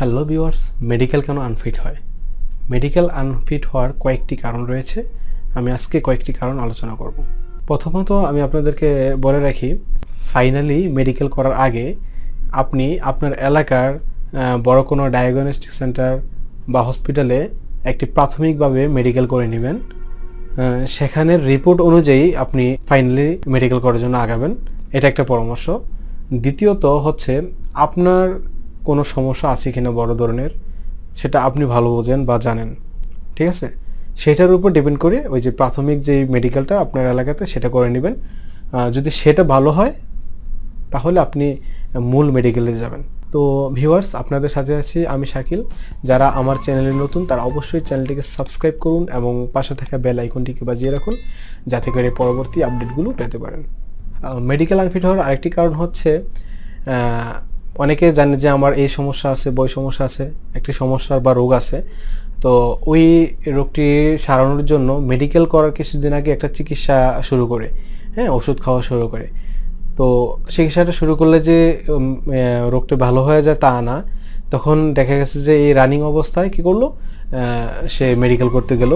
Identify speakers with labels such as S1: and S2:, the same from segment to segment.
S1: Hello viewers medical কেন unfit হয়? Medical unfit হওয়ার কয়েকটি কারণ রয়েছে। আমি আজকে কয়েকটি কারণ আলোচনা করব। প্রথমত আমি আপনাদেরকে বলে রাখি ফাইনালি মেডিকেল করার আগে আপনি আপনার এলাকার বড় কোনো ডায়াগনস্টিক সেন্টার বা হসপিটালে একটি প্রাথমিকভাবে মেডিকেল করে নেবেন। সেখানের রিপোর্ট অনুযায়ী আপনি ফাইনালি মেডিকেল করার জন্য আগাবেন। এটা একটা পরামর্শ। দ্বিতীয়ত হচ্ছে, আপনার কোনো সমস্যা আছে কিনা বড় ধরনের, সেটা আপনি ভালো বোঝেন বা জানেন। ঠিক আছে? সেটার উপর ডিপেন্ড করে ওই যে প্রাথমিক যে মেডিকেলটা আপনার এলাকাতে সেটা করে নেবেন। যদি সেটা ভালো হয়, তাহলে আপনি মূল মেডিকেলে যাবেন। তো ভিউয়ার্স আপনাদের সাথে আছি আমি শাকিল। যারা আমার চ্যানেলে নতুন, তারা অবশ্যই চ্যানেলটিকে সাবস্ক্রাইব করুন এবং পাশে থাকা বেল আইকনটিকে বাজিয়ে রাখুন, যাতে করে পরবর্তী আপডেটগুলো পেতে পারেন। মেডিকেল আনফিট হওয়ার আরেকটি কারণ হচ্ছে অনেকে জানে যে আমার এই সমস্যা আছে, বই সমস্যা আছে, একটি সমস্যা বা রোগ আছে। তো ওই রোগটি সারানোর জন্য মেডিকেল করার কিছুদিন আগে একটা চিকিৎসা শুরু করে হ্যাঁ ওষুধ খাওয়া শুরু করে। তো চিকিৎসাটা শুরু করলে যে রোগটা ভালো হয়ে যায় তা না। তখন দেখা গেছে যে এই রানিং অবস্থায় কি করল? সে মেডিকেল করতে গেল।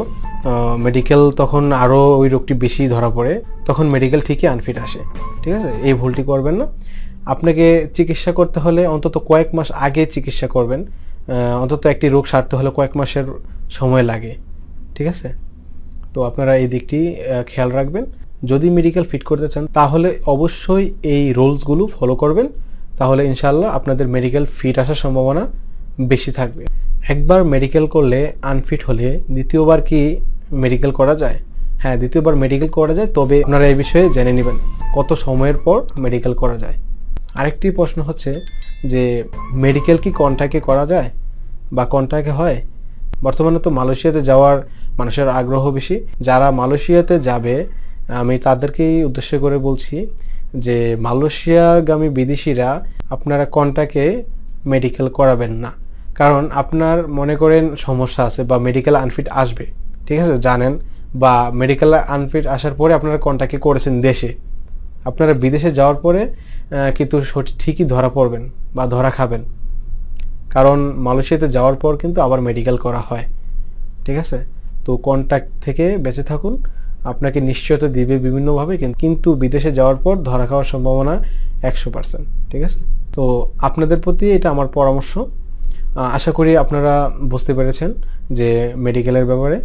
S1: মেডিকেল তখন আরও ওই রোগটি বেশি ধরা পড়ে। তখন মেডিকেল ঠিকই আনফিট আসে। ঠিক আছে? এই ভুলটি করবেন না। আপনাকে চিকিৎসা করতে হলে অন্তত কয়েক মাস আগে চিকিৎসা করবেন। অন্তত একটি রোগ সারতে হলে কয়েক মাসের সময় লাগে। ঠিক আছে? তো আপনারা এই দিকটি খেয়াল রাখবেন। যদি মেডিকেল ফিট করতে চান, তাহলে অবশ্যই এই রুলসগুলো ফলো করবেন। তাহলে ইনশাল্লাহ আপনাদের মেডিকেল ফিট আসার সম্ভাবনা বেশি থাকবে। একবার মেডিকেল করলে আনফিট হলে দ্বিতীয়বার কি মেডিকেল করা যায়? হ্যাঁ দ্বিতীয়বার মেডিকেল করা যায়, তবে আপনারা এই বিষয়ে জেনে নেবেন কত সময়ের পর মেডিকেল করা যায়। আরেকটি প্রশ্ন হচ্ছে যে মেডিকেল কি কন্ট্যাক্টে করা যায় বা কন্ট্যাক্টে হয়? বর্তমানে তো মালয়েশিয়াতে যাওয়ার মানুষের আগ্রহ বেশি। যারা মালয়েশিয়াতে যাবে, আমি তাদেরকেই উদ্দেশ্য করে বলছি যে মালয়েশিয়াগামী বিদেশিরা আপনারা কন্ট্যাক্টে মেডিকেল করাবেন না। কারণ আপনার মনে করেন সমস্যা আছে বা মেডিকেল আনফিট আসবে। ঠিক আছে? জানেন? বা মেডিকেল আনফিট আসার পরে আপনারা কন্ট্যাক্টে করেছেন দেশে। আপনারা বিদেশে যাওয়ার পরে কিন্তু সঠিক, ঠিকই ধরা পড়বেন বা ধরা খাবেন। কারণ মালয়েশিয়াতে যাওয়ার পর কিন্তু আবার মেডিকেল করা হয়। ঠিক আছে? তো কন্ট্যাক্ট থেকে বেঁচে থাকুন। আপনাকে নিশ্চয়তা দিবে বিভিন্নভাবে কিন্তু বিদেশে যাওয়ার পর ধরা খাওয়ার সম্ভাবনা একশো পার্সেন্ট ঠিক আছে? তো আপনাদের প্রতি এটা আমার পরামর্শ। আশা করি আপনারা বুঝতে পেরেছেন যে মেডিকেলের ব্যাপারে।